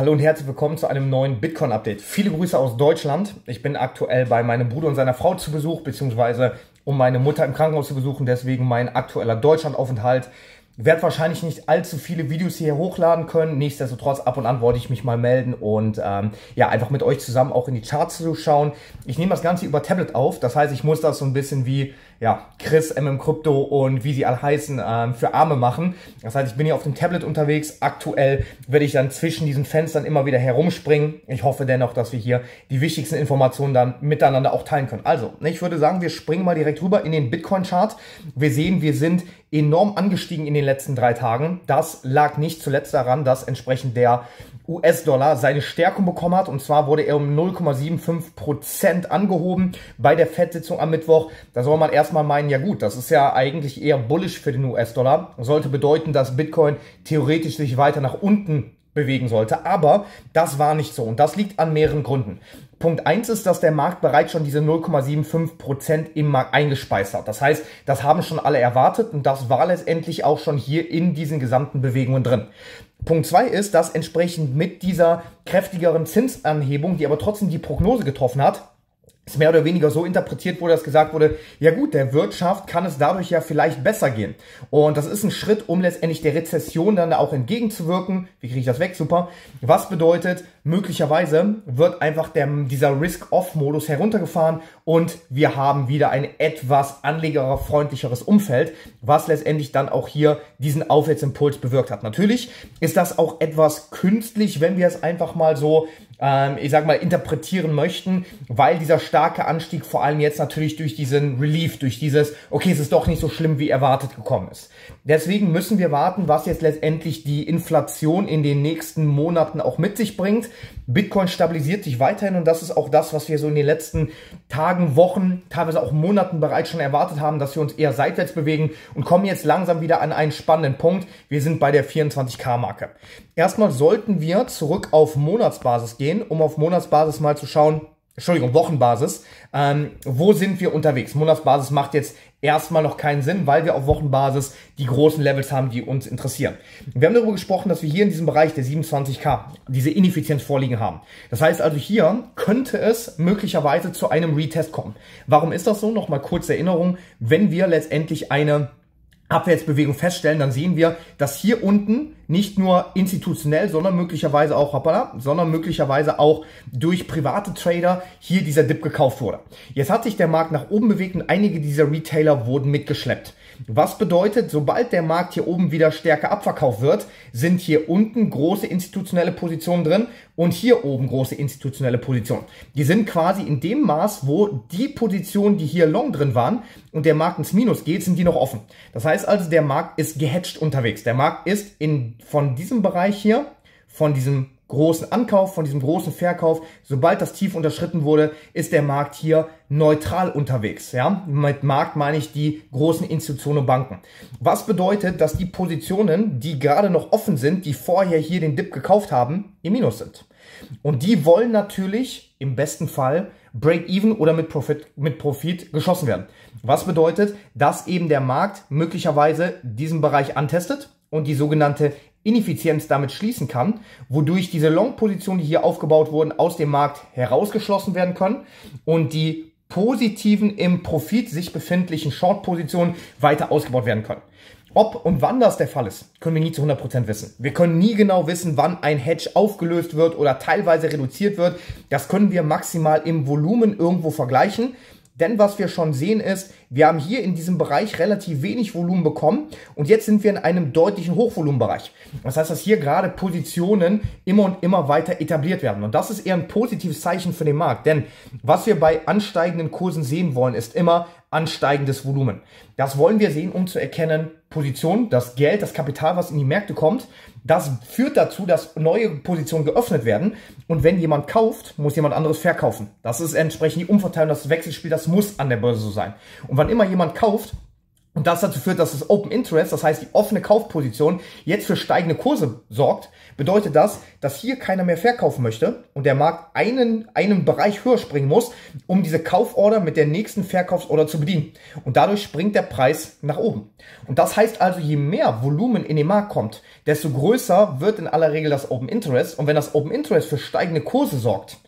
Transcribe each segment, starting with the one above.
Hallo und herzlich willkommen zu einem neuen Bitcoin-Update. Viele Grüße aus Deutschland. Ich bin aktuell bei meinem Bruder und seiner Frau zu Besuch, beziehungsweise um meine Mutter im Krankenhaus zu besuchen. Deswegen mein aktueller Deutschlandaufenthalt. Ich werde wahrscheinlich nicht allzu viele Videos hier hochladen können. Nichtsdestotrotz, ab und an wollte ich mich mal melden und ähm, ja, einfach mit euch zusammen auch in die Charts zu schauen. Ich nehme das Ganze über Tablet auf. Das heißt, ich muss das so ein bisschen wie ja, Chris, MM Crypto und wie sie alle heißen, ähm, für Arme machen. Das heißt, ich bin hier auf dem Tablet unterwegs. Aktuell werde ich dann zwischen diesen Fenstern immer wieder herumspringen. Ich hoffe dennoch, dass wir hier die wichtigsten Informationen dann miteinander auch teilen können. Also, ich würde sagen, wir springen mal direkt rüber in den Bitcoin-Chart. Wir sehen, wir sind enorm angestiegen in den letzten drei Tagen. Das lag nicht zuletzt daran, dass entsprechend der US-Dollar seine Stärkung bekommen hat. Und zwar wurde er um 0,75% angehoben bei der FED-Sitzung am Mittwoch. Da soll man erstmal meinen, ja gut, das ist ja eigentlich eher bullish für den US-Dollar. Sollte bedeuten, dass Bitcoin theoretisch sich weiter nach unten bewegen sollte. Aber das war nicht so und das liegt an mehreren Gründen. Punkt eins ist, dass der Markt bereits schon diese 0,75% im Markt eingespeist hat. Das heißt, das haben schon alle erwartet und das war letztendlich auch schon hier in diesen gesamten Bewegungen drin. Punkt zwei ist, dass entsprechend mit dieser kräftigeren Zinsanhebung, die aber trotzdem die Prognose getroffen hat, es mehr oder weniger so interpretiert wurde, dass gesagt wurde, ja gut, der Wirtschaft kann es dadurch ja vielleicht besser gehen. Und das ist ein Schritt, um letztendlich der Rezession dann auch entgegenzuwirken. Wie kriege ich das weg? Super. Was bedeutet, möglicherweise wird einfach der, dieser Risk-Off-Modus heruntergefahren und wir haben wieder ein etwas anlegerfreundlicheres Umfeld, was letztendlich dann auch hier diesen Aufwärtsimpuls bewirkt hat. Natürlich ist das auch etwas künstlich, wenn wir es einfach mal so ähm, ich sag mal, interpretieren möchten, weil dieser starke Anstieg vor allem jetzt natürlich durch diesen Relief, durch dieses, okay, es ist doch nicht so schlimm wie erwartet gekommen ist. Deswegen müssen wir warten, was jetzt letztendlich die Inflation in den nächsten Monaten auch mit sich bringt. Bitcoin stabilisiert sich weiterhin und das ist auch das, was wir so in den letzten Tagen, Wochen, teilweise auch Monaten bereits schon erwartet haben, dass wir uns eher seitwärts bewegen und kommen jetzt langsam wieder an einen spannenden Punkt. Wir sind bei der 24k-Marke. Erstmal sollten wir zurück auf Monatsbasis gehen, um auf Monatsbasis mal zu schauen, Entschuldigung, Wochenbasis. Ähm, wo sind wir unterwegs? Monatsbasis macht jetzt erstmal noch keinen Sinn, weil wir auf Wochenbasis die großen Levels haben, die uns interessieren. Wir haben darüber gesprochen, dass wir hier in diesem Bereich der 27k diese Ineffizienz vorliegen haben. Das heißt also hier könnte es möglicherweise zu einem Retest kommen. Warum ist das so? Nochmal kurze Erinnerung. Wenn wir letztendlich eine Abwärtsbewegung feststellen, dann sehen wir, dass hier unten nicht nur institutionell, sondern möglicherweise auch, hoppala, sondern möglicherweise auch durch private Trader hier dieser Dip gekauft wurde. Jetzt hat sich der Markt nach oben bewegt und einige dieser Retailer wurden mitgeschleppt. Was bedeutet, sobald der Markt hier oben wieder stärker abverkauft wird, sind hier unten große institutionelle Positionen drin und hier oben große institutionelle Positionen. Die sind quasi in dem Maß, wo die Positionen, die hier long drin waren und der Markt ins Minus geht, sind die noch offen. Das heißt also, der Markt ist gehatcht unterwegs. Der Markt ist in, von diesem Bereich hier, von diesem großen Ankauf, von diesem großen Verkauf. Sobald das Tief unterschritten wurde, ist der Markt hier neutral unterwegs. Ja? Mit Markt meine ich die großen Institutionen und Banken. Was bedeutet, dass die Positionen, die gerade noch offen sind, die vorher hier den Dip gekauft haben, im Minus sind. Und die wollen natürlich im besten Fall Break-Even oder mit Profit, mit Profit geschossen werden. Was bedeutet, dass eben der Markt möglicherweise diesen Bereich antestet und die sogenannte Ineffizienz damit schließen kann, wodurch diese Long-Positionen, die hier aufgebaut wurden, aus dem Markt herausgeschlossen werden können und die positiven im Profit sich befindlichen Short-Positionen weiter ausgebaut werden können. Ob und wann das der Fall ist, können wir nie zu 100% wissen. Wir können nie genau wissen, wann ein Hedge aufgelöst wird oder teilweise reduziert wird. Das können wir maximal im Volumen irgendwo vergleichen. Denn was wir schon sehen ist, wir haben hier in diesem Bereich relativ wenig Volumen bekommen und jetzt sind wir in einem deutlichen Hochvolumenbereich. Das heißt, dass hier gerade Positionen immer und immer weiter etabliert werden. Und das ist eher ein positives Zeichen für den Markt. Denn was wir bei ansteigenden Kursen sehen wollen, ist immer ansteigendes Volumen. Das wollen wir sehen, um zu erkennen, Position, das Geld, das Kapital, was in die Märkte kommt, das führt dazu, dass neue Positionen geöffnet werden. Und wenn jemand kauft, muss jemand anderes verkaufen. Das ist entsprechend die Umverteilung, das Wechselspiel, das muss an der Börse so sein. Und wann immer jemand kauft, und das dazu führt, dass das Open Interest, das heißt die offene Kaufposition, jetzt für steigende Kurse sorgt, bedeutet das, dass hier keiner mehr verkaufen möchte und der Markt einen, einen Bereich höher springen muss, um diese Kauforder mit der nächsten Verkaufsorder zu bedienen. Und dadurch springt der Preis nach oben. Und das heißt also, je mehr Volumen in den Markt kommt, desto größer wird in aller Regel das Open Interest. Und wenn das Open Interest für steigende Kurse sorgt,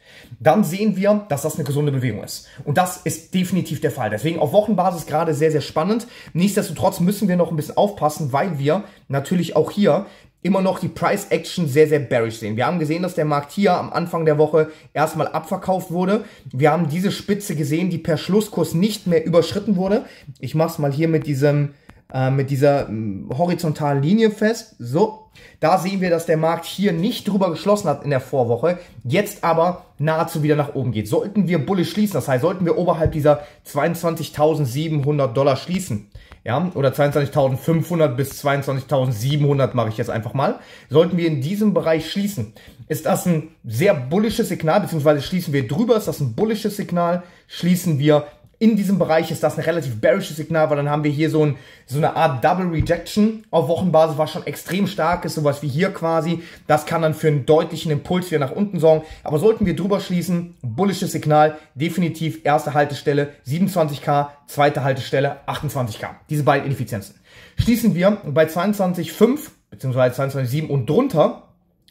dann sehen wir, dass das eine gesunde Bewegung ist. Und das ist definitiv der Fall. Deswegen auf Wochenbasis gerade sehr, sehr spannend. Nichtsdestotrotz müssen wir noch ein bisschen aufpassen, weil wir natürlich auch hier immer noch die Price Action sehr, sehr bearish sehen. Wir haben gesehen, dass der Markt hier am Anfang der Woche erstmal abverkauft wurde. Wir haben diese Spitze gesehen, die per Schlusskurs nicht mehr überschritten wurde. Ich mache es mal hier mit diesem äh, mit dieser äh, horizontalen Linie fest. So, da sehen wir, dass der Markt hier nicht drüber geschlossen hat in der Vorwoche, jetzt aber nahezu wieder nach oben geht. Sollten wir bullish schließen, das heißt, sollten wir oberhalb dieser 22.700 Dollar schließen, ja, oder 22.500 bis 22.700 mache ich jetzt einfach mal, sollten wir in diesem Bereich schließen, ist das ein sehr bullisches Signal, beziehungsweise schließen wir drüber, ist das ein bullisches Signal, schließen wir in diesem Bereich ist das ein relativ bearisches Signal, weil dann haben wir hier so, ein, so eine Art Double Rejection auf Wochenbasis, was schon extrem stark ist, sowas wie hier quasi. Das kann dann für einen deutlichen Impuls wieder nach unten sorgen. Aber sollten wir drüber schließen, bullisches Signal, definitiv erste Haltestelle 27k, zweite Haltestelle 28k. Diese beiden Ineffizienzen. Schließen wir bei 22,5 bzw. 22,7 und drunter,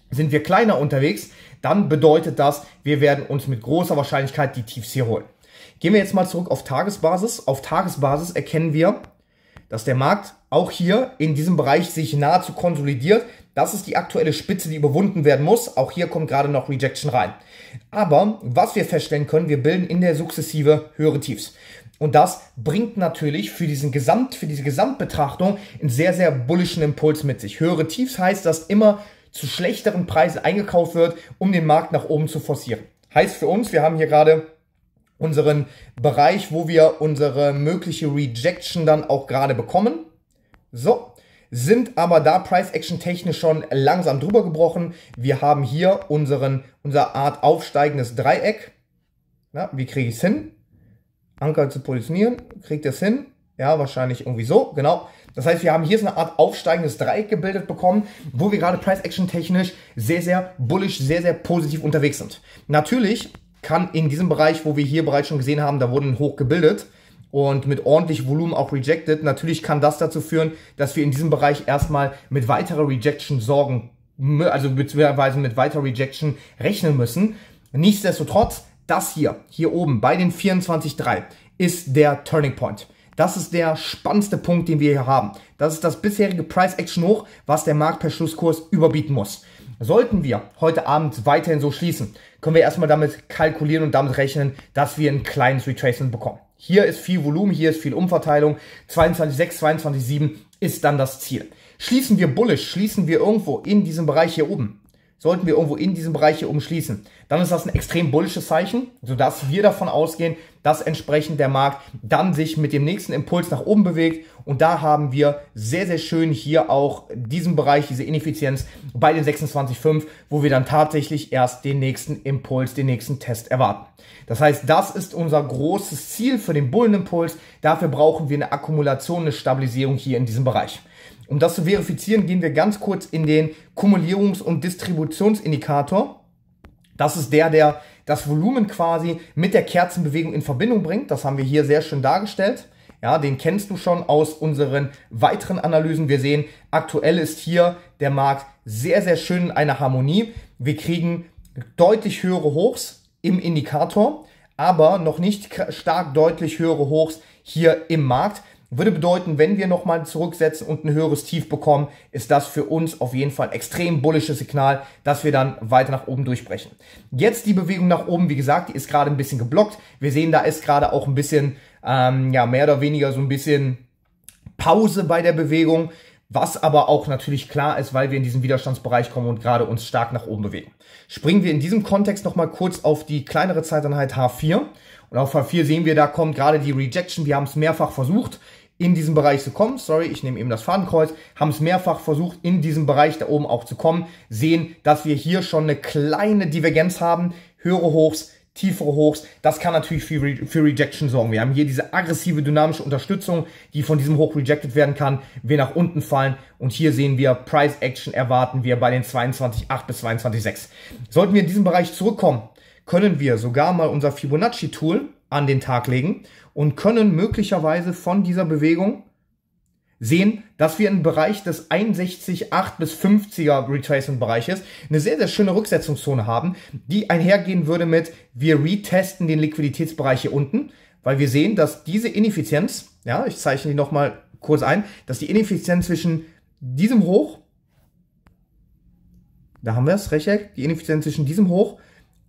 sind wir kleiner unterwegs, dann bedeutet das, wir werden uns mit großer Wahrscheinlichkeit die Tiefs hier holen. Gehen wir jetzt mal zurück auf Tagesbasis. Auf Tagesbasis erkennen wir, dass der Markt auch hier in diesem Bereich sich nahezu konsolidiert. Das ist die aktuelle Spitze, die überwunden werden muss. Auch hier kommt gerade noch Rejection rein. Aber was wir feststellen können, wir bilden in der Sukzessive höhere Tiefs. Und das bringt natürlich für diesen Gesamt, für diese Gesamtbetrachtung einen sehr, sehr bullischen Impuls mit sich. Höhere Tiefs heißt, dass immer zu schlechteren Preisen eingekauft wird, um den Markt nach oben zu forcieren. Heißt für uns, wir haben hier gerade unseren Bereich, wo wir unsere mögliche Rejection dann auch gerade bekommen. So, sind aber da Price Action technisch schon langsam drüber gebrochen. Wir haben hier unseren, unser Art aufsteigendes Dreieck. Na, wie kriege ich es hin? Anker zu positionieren. Kriegt es hin? Ja, wahrscheinlich irgendwie so, genau. Das heißt, wir haben hier so eine Art aufsteigendes Dreieck gebildet bekommen, wo wir gerade Price Action technisch sehr, sehr bullish, sehr, sehr positiv unterwegs sind. Natürlich kann in diesem Bereich, wo wir hier bereits schon gesehen haben, da wurden hoch gebildet und mit ordentlich Volumen auch rejected. Natürlich kann das dazu führen, dass wir in diesem Bereich erstmal mit weiterer Rejection sorgen, also beziehungsweise mit weiterer Rejection rechnen müssen. Nichtsdestotrotz, das hier, hier oben bei den 24,3 ist der Turning Point. Das ist der spannendste Punkt, den wir hier haben. Das ist das bisherige Price Action Hoch, was der Markt per Schlusskurs überbieten muss. Sollten wir heute Abend weiterhin so schließen, können wir erstmal damit kalkulieren und damit rechnen, dass wir ein kleines Retracement bekommen. Hier ist viel Volumen, hier ist viel Umverteilung. 22,6, 22,7 ist dann das Ziel. Schließen wir bullish, schließen wir irgendwo in diesem Bereich hier oben, sollten wir irgendwo in diesem Bereich hier umschließen, dann ist das ein extrem bullisches Zeichen, sodass wir davon ausgehen, dass entsprechend der Markt dann sich mit dem nächsten Impuls nach oben bewegt. Und da haben wir sehr, sehr schön hier auch diesen Bereich, diese Ineffizienz bei den 26,5, wo wir dann tatsächlich erst den nächsten Impuls, den nächsten Test erwarten. Das heißt, das ist unser großes Ziel für den Bullenimpuls. Dafür brauchen wir eine Akkumulation, eine Stabilisierung hier in diesem Bereich. Um das zu verifizieren, gehen wir ganz kurz in den Kumulierungs- und Distributionsindikator. Das ist der, der das Volumen quasi mit der Kerzenbewegung in Verbindung bringt. Das haben wir hier sehr schön dargestellt. Ja, den kennst du schon aus unseren weiteren Analysen. Wir sehen, aktuell ist hier der Markt sehr, sehr schön in einer Harmonie. Wir kriegen deutlich höhere Hochs im Indikator, aber noch nicht stark deutlich höhere Hochs hier im Markt. Würde bedeuten, wenn wir nochmal zurücksetzen und ein höheres Tief bekommen, ist das für uns auf jeden Fall ein extrem bullisches Signal, dass wir dann weiter nach oben durchbrechen. Jetzt die Bewegung nach oben, wie gesagt, die ist gerade ein bisschen geblockt. Wir sehen, da ist gerade auch ein bisschen, ähm, ja, mehr oder weniger so ein bisschen Pause bei der Bewegung. Was aber auch natürlich klar ist, weil wir in diesen Widerstandsbereich kommen und gerade uns stark nach oben bewegen. Springen wir in diesem Kontext nochmal kurz auf die kleinere Zeiteinheit H4. Und auf H4 sehen wir, da kommt gerade die Rejection. Wir haben es mehrfach versucht in diesen Bereich zu kommen. Sorry, ich nehme eben das Fadenkreuz. Haben es mehrfach versucht, in diesem Bereich da oben auch zu kommen. Sehen, dass wir hier schon eine kleine Divergenz haben. Höhere Hochs, tiefere Hochs. Das kann natürlich für, Re für Rejection sorgen. Wir haben hier diese aggressive dynamische Unterstützung, die von diesem Hoch rejected werden kann. Wir nach unten fallen und hier sehen wir Price Action erwarten wir bei den 22,8 bis 22,6. Sollten wir in diesem Bereich zurückkommen, können wir sogar mal unser Fibonacci Tool an den Tag legen und können möglicherweise von dieser Bewegung sehen, dass wir im Bereich des 61,8 bis 50er Retracement Bereiches eine sehr, sehr schöne Rücksetzungszone haben, die einhergehen würde mit, wir retesten den Liquiditätsbereich hier unten, weil wir sehen, dass diese Ineffizienz, ja, ich zeichne die nochmal kurz ein, dass die Ineffizienz zwischen diesem Hoch, da haben wir es, Rechteck, die Ineffizienz zwischen diesem Hoch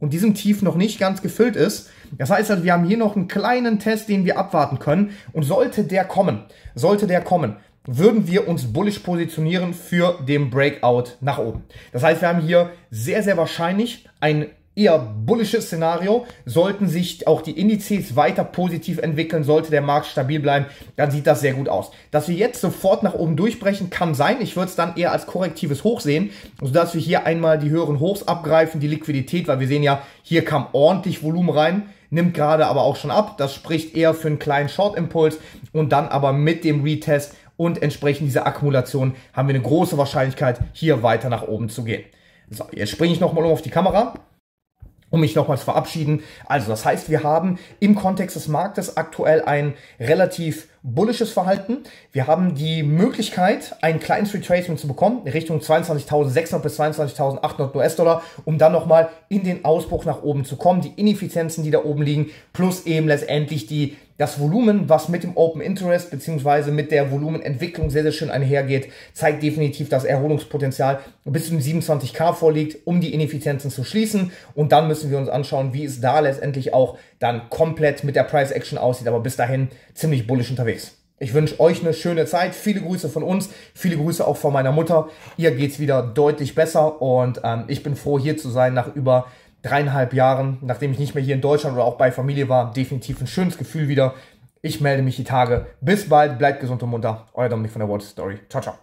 und diesem Tief noch nicht ganz gefüllt ist. Das heißt also, wir haben hier noch einen kleinen Test, den wir abwarten können. Und sollte der kommen, sollte der kommen, würden wir uns bullish positionieren für den Breakout nach oben. Das heißt, wir haben hier sehr, sehr wahrscheinlich ein eher bullisches Szenario. Sollten sich auch die Indizes weiter positiv entwickeln, sollte der Markt stabil bleiben, dann sieht das sehr gut aus. Dass wir jetzt sofort nach oben durchbrechen, kann sein. Ich würde es dann eher als korrektives Hoch sehen, sodass wir hier einmal die höheren Hochs abgreifen, die Liquidität, weil wir sehen ja, hier kam ordentlich Volumen rein nimmt gerade aber auch schon ab. Das spricht eher für einen kleinen Short-Impuls und dann aber mit dem Retest und entsprechend dieser Akkumulation haben wir eine große Wahrscheinlichkeit, hier weiter nach oben zu gehen. So, jetzt springe ich nochmal um auf die Kamera um mich nochmals verabschieden. Also das heißt, wir haben im Kontext des Marktes aktuell ein relativ bullisches Verhalten. Wir haben die Möglichkeit, ein kleines Retracement zu bekommen, Richtung 22.600 bis 22.800 US-Dollar, um dann nochmal in den Ausbruch nach oben zu kommen. Die Ineffizienzen, die da oben liegen, plus eben letztendlich die das Volumen, was mit dem Open Interest beziehungsweise mit der Volumenentwicklung sehr, sehr schön einhergeht, zeigt definitiv das Erholungspotenzial bis zu 27k vorliegt, um die Ineffizienzen zu schließen. Und dann müssen wir uns anschauen, wie es da letztendlich auch dann komplett mit der Price Action aussieht. Aber bis dahin ziemlich bullish unterwegs. Ich wünsche euch eine schöne Zeit. Viele Grüße von uns. Viele Grüße auch von meiner Mutter. Ihr geht's wieder deutlich besser und ähm, ich bin froh, hier zu sein nach über dreieinhalb Jahren, nachdem ich nicht mehr hier in Deutschland oder auch bei Familie war. Definitiv ein schönes Gefühl wieder. Ich melde mich die Tage. Bis bald. Bleibt gesund und munter. Euer Dominik von der World Story. Ciao, ciao.